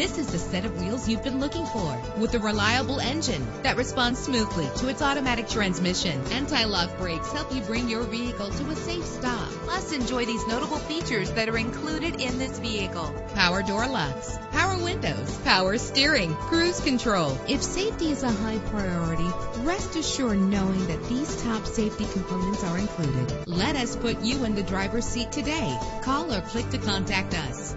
This is the set of wheels you've been looking for with a reliable engine that responds smoothly to its automatic transmission. Anti-lock brakes help you bring your vehicle to a safe stop. Plus, enjoy these notable features that are included in this vehicle. Power door locks, power windows, power steering, cruise control. If safety is a high priority, rest assured knowing that these top safety components are included. Let us put you in the driver's seat today. Call or click to contact us.